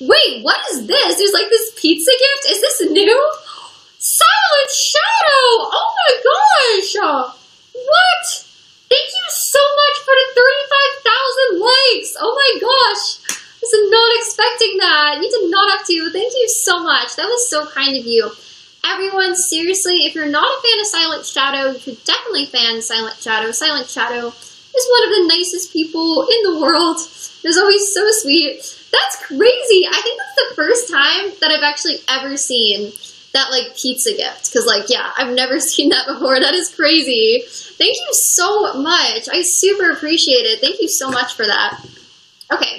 Wait, what is this? There's like this pizza gift. Is this new? Silent Shadow! Oh my gosh! What? Thank you so much for the 35,000 likes! Oh my gosh! I was not expecting that. You did not have to. Thank you so much. That was so kind of you. Everyone, seriously, if you're not a fan of Silent Shadow, you should definitely fan Silent Shadow. Silent Shadow is one of the nicest people in the world. He's always so sweet. That's crazy. I think that's the first time that I've actually ever seen that like pizza gift. Cause like, yeah, I've never seen that before. That is crazy. Thank you so much. I super appreciate it. Thank you so much for that. Okay.